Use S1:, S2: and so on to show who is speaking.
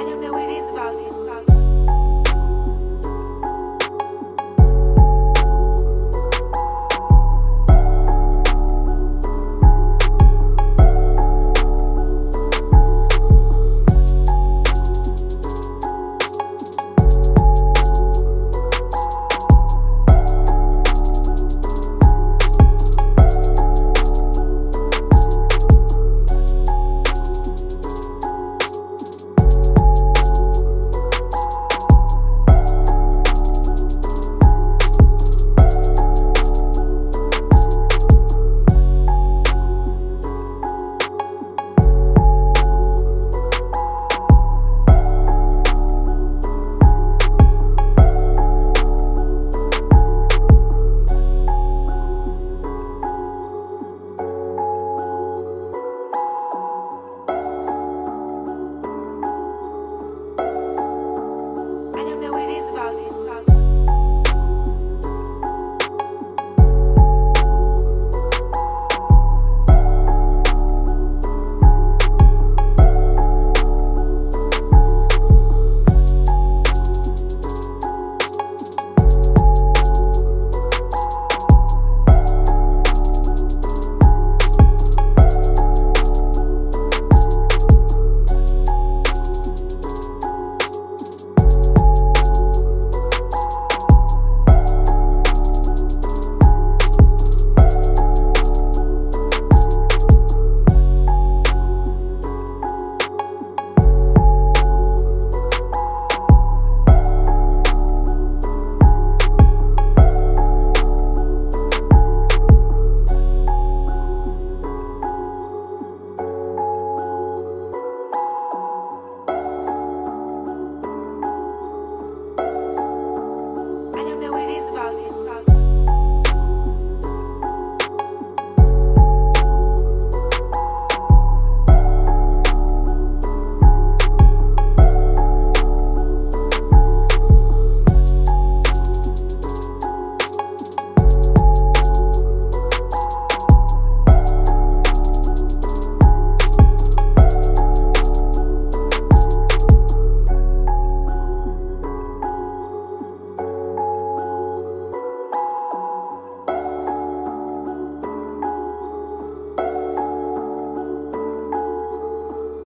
S1: I don't know what it is.